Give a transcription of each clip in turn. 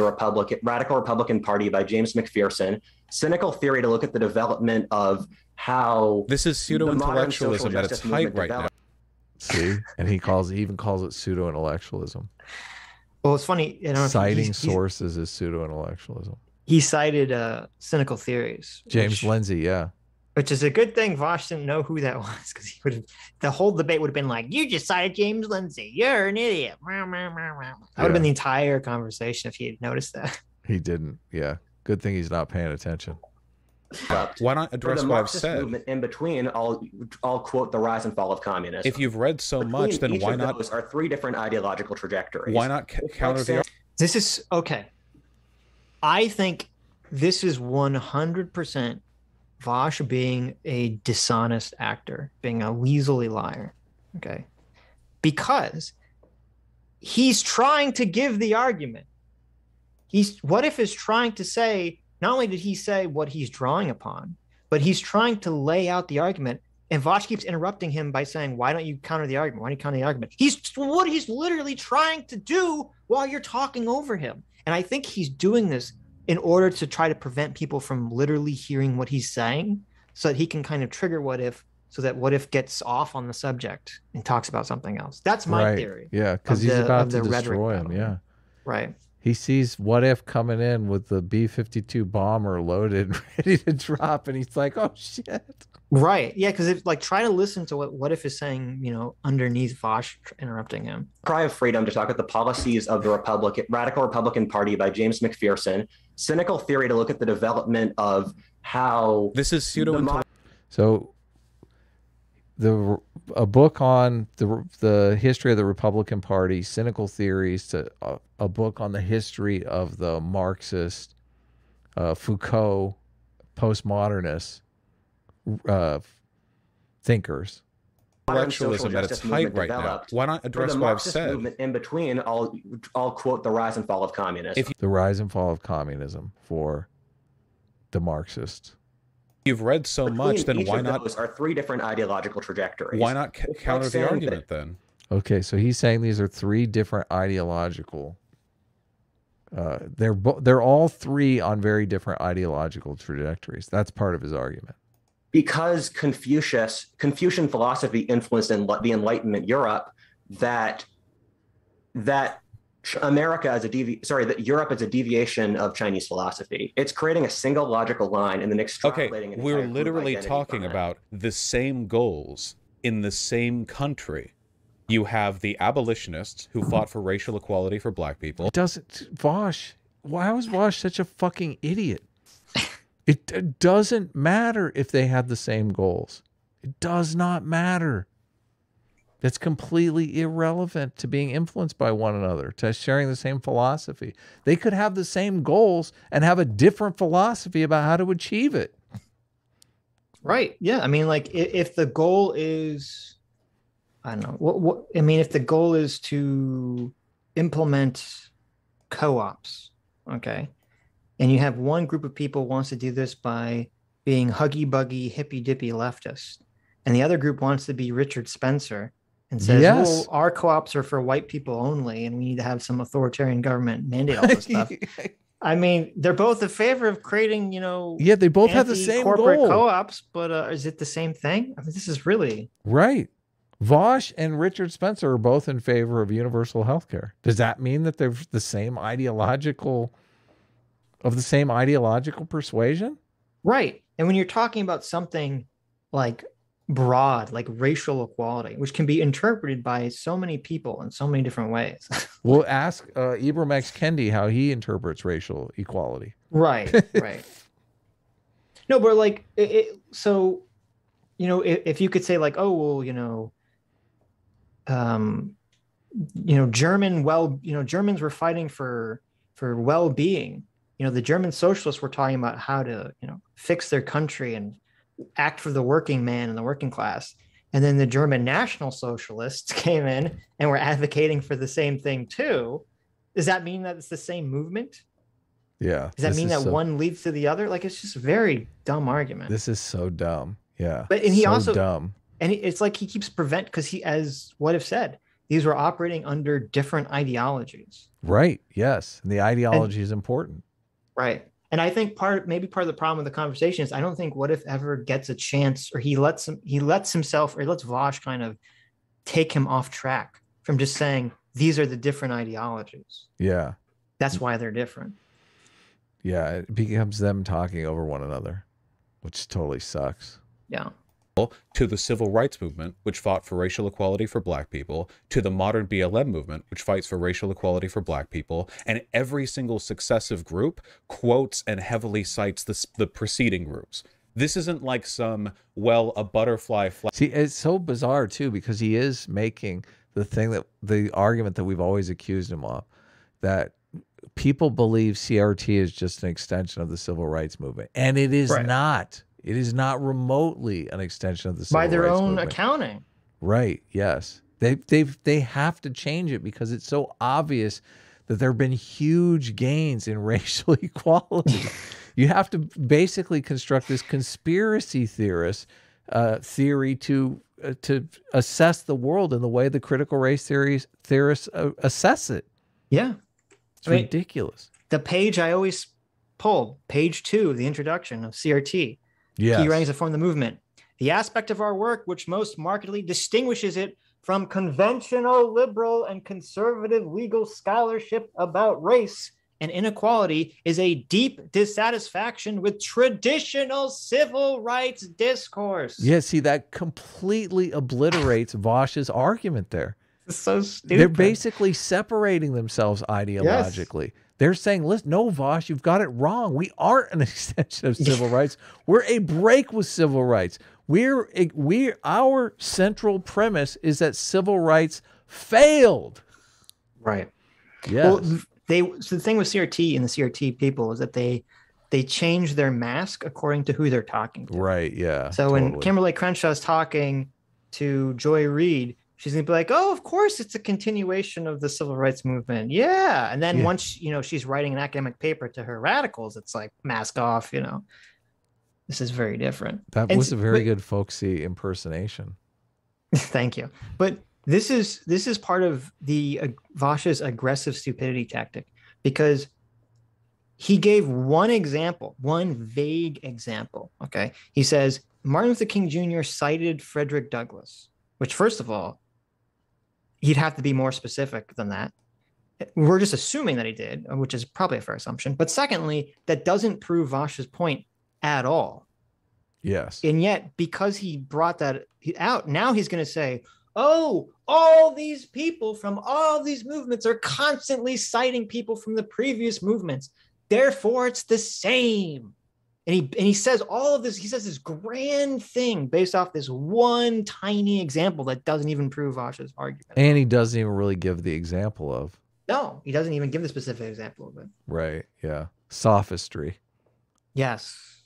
the Republican Radical Republican Party by James McPherson. Cynical theory to look at the development of how this is pseudo intellectualism at its height right now. See, and he calls he even calls it pseudo intellectualism. Well, it's funny. You know, Citing he's- he's- sources is pseudo intellectualism. He cited uh, cynical theories. James which, Lindsay, yeah. Which is a good thing. Vaush didn't know who that was because he would have. The whole debate would have been like, "You just cited James Lindsay. You're an idiot." That would have been the entire conversation if he had noticed that. He didn't. Yeah. Good thing he's not paying attention. Why not address the what I've said? movement in between, I'll I'll quote the rise and fall of communism. If you've read so Between much, then each why of not? Those are three different ideological trajectories. Why not ca- It's like counter the? This is okay. I think this is 100% Vaush being a dishonest actor, being a weaselly liar. Okay. Because he's trying to give the argument. He's what if is trying to say, not only did he say what he's drawing upon, but he's trying to lay out the argument. And Vaush keeps interrupting him by saying, Why don't you counter the argument? Why don't you counter the argument? He's what he's literally trying to do while you're talking over him. And I think he's doing this in order to try to prevent people from literally hearing what he's saying so that he can kind of trigger what if so that what if gets off on the subject and talks about something else. That's my right. theory. Yeah, because he's the- about to destroy him. battle. Yeah. Right. He sees what if coming in with the B 52 bomber loaded, ready to drop, and he's like, oh shit. Right. Yeah, because if like try to listen to what what if is saying, you know, underneath Vaush interrupting him. Cry of Freedom to talk about the policies of the Republican Radical Republican Party by James McPherson. Cynical theory to look at the development of how This is pseudo. the So the a book on the the history of the Republican Party, cynical theories to a, a book on the history of the Marxist uh, Foucault postmodernists uh, thinkers. intellectualism social at its height movement right now. Why not address the what I've said? movement in between, I'll I'll quote the rise and fall of communism. If The rise and fall of communism for the Marxists. you've read so much, then why not? those are three different ideological trajectories. Why not ca- It's like counter the saying that- argument then? Okay, so he's saying these are three different ideological. Uh, they're they're all three on very different ideological trajectories. That's part of his argument. Because Confucius, Confucian philosophy influenced in the Enlightenment Europe, that that America as a devi- sorry, that Europe is a deviation of Chinese philosophy. It's creating a single logical line and then Okay, extrapolating. an we're literally talking from it. about the same goals in the same country. You have the abolitionists who fought for racial equality for black people. It doesn't Vaush. Why was Vaush such a fucking idiot? It, it doesn't matter if they have the same goals. It does not matter. It's completely irrelevant to being influenced by one another, to sharing the same philosophy. They could have the same goals and have a different philosophy about how to achieve it. Right. Yeah. I mean, like if the goal is, I don't know, what, what, I mean, if the goal is to implement co ops, okay, and you have one group of people wants to do this by being huggy buggy, hippy dippy leftist, and the other group wants to be Richard Spencer and says, Yes. well, our co ops are for white people only, and we need to have some authoritarian government mandate all this stuff. I mean, they're both in favor of creating, you know, yeah, they both have the same corporate goal. co-ops, but uh, is it the same thing? I mean, this is really Right. Vaush and Richard Spencer are both in favor of universal health care. Does that mean that they're the same ideological of the same ideological persuasion? right. And when you're talking about something like broad, like racial equality, which can be interpreted by so many people in so many different ways. We'll ask uh, Ibram X. Kendi how he interprets racial equality. right. Right. No, but like, it, it, so, you know, if, if you could say like, oh, well, you know, um, you know, German well, you know, Germans were fighting for for well-being. You know, the German socialists were talking about how to, you know, fix their country and act for the working man and the working class. And then the German National Socialists came in and were advocating for the same thing too. Does that mean that it's the same movement? Yeah. Does that mean that so- one leads to the other? Like it's just a very dumb argument. This is so dumb. Yeah. But- and he so also- dumb. and it's like he keeps prevent because he, as what if said, these were operating under different ideologies. Right. Yes. And the ideology is important. Right. And I think part maybe part of the problem with the conversation is I don't think what if ever gets a chance or he lets him he lets himself or he lets Vaush kind of take him off track from just saying these are the different ideologies. Yeah. That's why they're different. Yeah. It becomes them talking over one another, which totally sucks. Yeah. To the civil rights movement, which fought for racial equality for black people, to the modern BLM movement, which fights for racial equality for black people, and every single successive group quotes and heavily cites the, the preceding groups. This isn't like some, well, a butterfly flag. See, it's so bizarre too because he is making the thing that the argument that we've always accused him of that people believe CRT is just an extension of the civil rights movement, and it is Right. not. It is not remotely an extension of the civil By their own movement. accounting. Right. Yes. They they they have to change it because it's so obvious that there have been huge gains in racial equality. you have to basically construct this conspiracy theorist uh, theory to uh, to assess the world in the way the critical race theories theorists uh, assess it. Yeah. It's I mean- ridiculous. The page I always pull, page two, the introduction of CRT. Yeah. key ranks that form the movement. The aspect of our work which most markedly distinguishes it from conventional liberal and conservative legal scholarship about race and inequality is a deep dissatisfaction with traditional civil rights discourse. Yeah. See, that completely obliterates Vaush's argument there. It's so stupid. They're basically separating themselves ideologically. They're saying, listen, no, Vaush, you've got it wrong. We aren't an extension of civil rights. We're a break with civil rights. We're we our central premise is that civil rights failed. right. Yeah. Well, they so the thing with CRT and the CRT people is that they they change their mask according to who they're talking to. right. Yeah. So when totally. Kimberlé Crenshaw's talking to Joy Reid, she's gonna be like, "Oh, of course, it's a continuation of the civil rights movement." Yeah, and then Yeah. once you know she's writing an academic paper to her radicals, it's like mask off. You know, this is very different. that and was a very but- good folksy impersonation. Thank you. But this is this is part of the uh, Vaush's aggressive stupidity tactic because he gave one example, one vague example. Okay, he says Martin Luther King Jr. cited Frederick Douglass, which first of all, he'd have to be more specific than that. We're just assuming that he did, which is probably a fair assumption. But secondly, that doesn't prove Vaush's point at all. Yes. And yet, because he brought that out, now he's going to say, oh, all these people from all these movements are constantly citing people from the previous movements. Therefore, it's the same. And he, and he says all of this, he says this grand thing based off this one tiny example that doesn't even prove Vaush's argument. and he doesn't even really give the example of. no, he doesn't even give the specific example of it. Right. Yeah. Sophistry. Yes.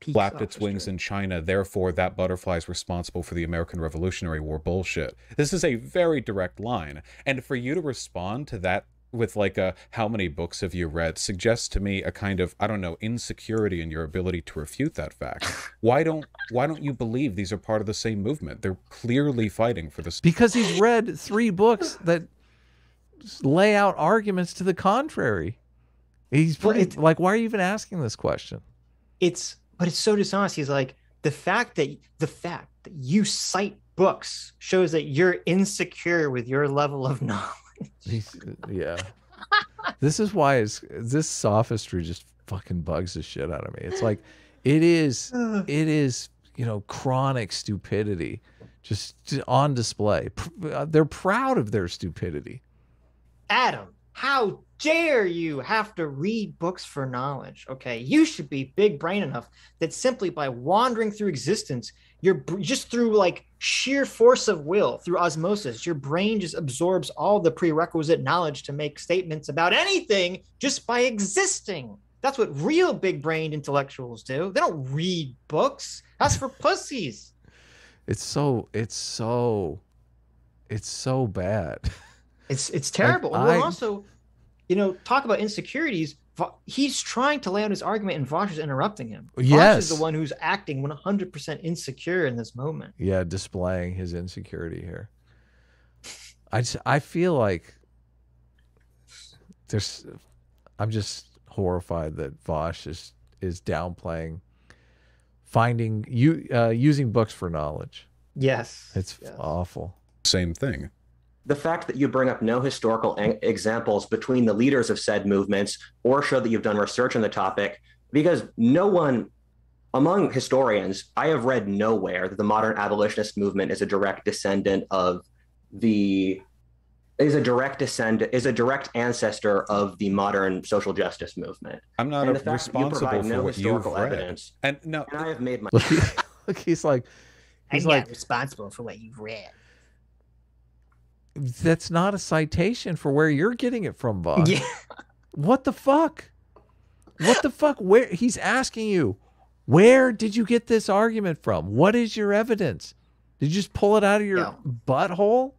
Peak flapped its wings in China, therefore that butterfly is responsible for the American Revolutionary War bullshit. This is a very direct line. And for you to respond to that with like a how many books have you read suggests to me a kind of I don't know insecurity in your ability to refute that fact. Why don't why don't you believe these are part of the same movement? They're clearly fighting for the because he's read three books that lay out arguments to the contrary. He's Well, pretty, it- like, why are you even asking this question? it's but it's so dishonest. He's like the fact that the fact that you cite books shows that you're insecure with your level of knowledge. Yeah. this is why it's, this sophistry just fucking bugs the shit out of me. It's like, it is, it is, you know, chronic stupidity just on display. Uh, They're proud of their stupidity. Adam, how dare you have to read books for knowledge? Okay, you should be big brain enough that simply by wandering through existence, you're just through like sheer force of will, through osmosis, your brain just absorbs all the prerequisite knowledge to make statements about anything just by existing. That's what real big brained intellectuals do. They don't read books. That's for pussies. It's so, it's so, it's so bad. It's it's terrible. and I- we'll also, you know, talk about insecurities. Va- He's trying to lay out his argument, and Vaush is interrupting him. Vaush Yes. is the one who's acting 100% insecure in this moment. yeah, displaying his insecurity here. I just I feel like there's I'm just horrified that Vaush is is downplaying finding you uh, using books for knowledge. Yes. It's Yes. awful. Same thing. The fact that you bring up no historical examples between the leaders of said movements or show that you've done research on the topic because no one among historians i have read nowhere that the modern abolitionist movement is a direct descendant of the is a direct descendant is a direct ancestor of the modern social justice movement I'm not and a- the you responsible for no what you've read. evidence And no, and i have made my Look, look, he's like he's I'm like not responsible for what you've read. That's not a citation for where you're getting it from, Vaush. Yeah. What the fuck? What the fuck? Where he's asking you, where did you get this argument from? What is your evidence? Did you just pull it out of your butthole?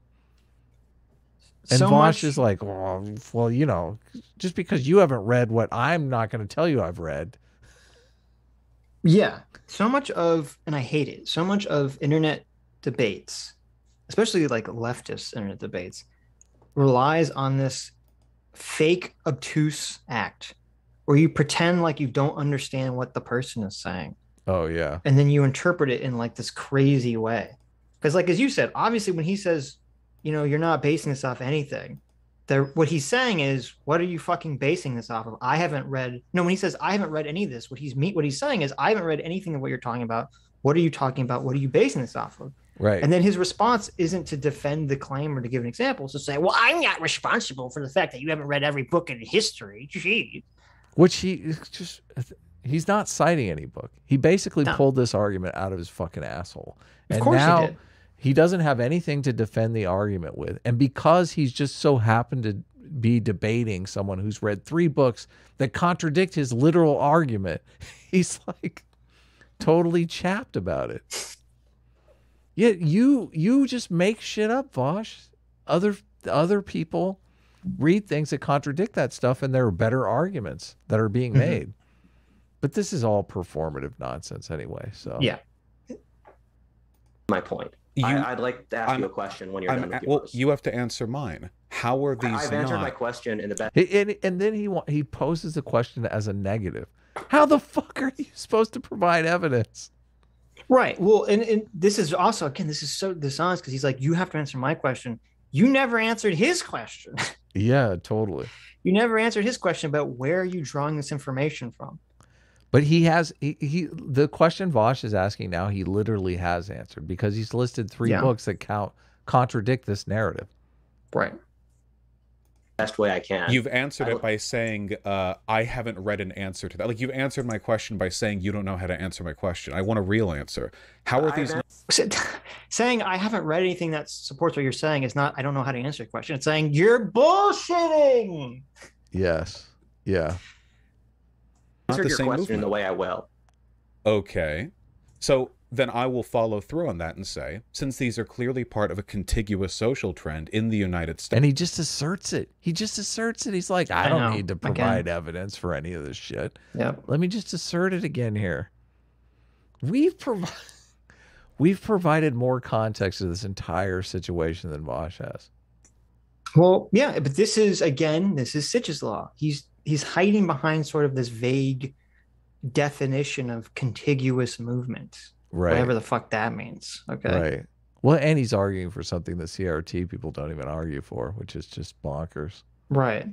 And so Vaush much, is like, well, well, you know, just because you haven't read what I'm not going to tell you I've read. Yeah. So much of, and I hate it, so much of internet debates, especially like leftist internet debates, relies on this fake obtuse act where you pretend like you don't understand what the person is saying Oh yeah, and then you interpret it in like this crazy way. Because, like as you said, obviously when he says, you know, you're not basing this off anything, there what he's saying is, what are you fucking basing this off of? I haven't read. No, when he says I haven't read any of this, what he's me, what he's saying is, I haven't read anything of what you're talking about. What are you talking about? What are you basing this off of? Right. And then his response isn't to defend the claim or to give an example. It's to say, well, Well, I'm not responsible for the fact that you haven't read every book in history. Gee. Which he just he's not citing any book. He basically No. pulled this argument out of his fucking asshole. of and course now he did. he doesn't have anything to defend the argument with. And because he's just so happened to be debating someone who's read three books that contradict his literal argument, he's like totally chapped about it. Yet you you just make shit up, Vaush. Other other people read things that contradict that stuff and there are better arguments that are being Mhm. made. But this is all performative nonsense anyway. So Yeah. my point you, I, i'd like to ask I'm- you a question when you're I'm done a- with well, you have to answer mine. How are these i've answered not? my question in the best And, and then he wa- he poses the question as a negative. How the fuck are you supposed to provide evidence? Right. Well, and, and this is also again, this is so dishonest because he's like, you have to answer my question. You never answered his question. Yeah, totally. you never answered his question about where are you drawing this information from? But he has he, he the question Vaush is asking now. He literally has answered because he's listed three Yeah. books that count contradict this narrative. Right. Best way i can You've answered I- it by saying, uh, I haven't read an answer to that. Like, you've answered my question by saying you don't know how to answer my question. I want a real answer. How are I've these? an- So- saying I haven't read anything that supports what you're saying is not I don't know how to answer your question. It's saying you're bullshitting. Yes. Yeah. Not answered the your same question in the way i will Okay. So then I will follow through on that and say, since these are clearly part of a contiguous social trend in the United States, And he just asserts it. He just asserts it. He's like, I I don't know. need to Again. provide evidence for any of this shit. Yep. Let me just assert it again here. We've provided we've provided more context to this entire situation than Vaush has. Well, yeah, but this is again, this is Sitch's law. He's he's hiding behind sort of this vague definition of contiguous movement. Right. Whatever the fuck that means. Okay. Right. Well, and he's arguing for something that CRT people don't even argue for, which is just bonkers. Right.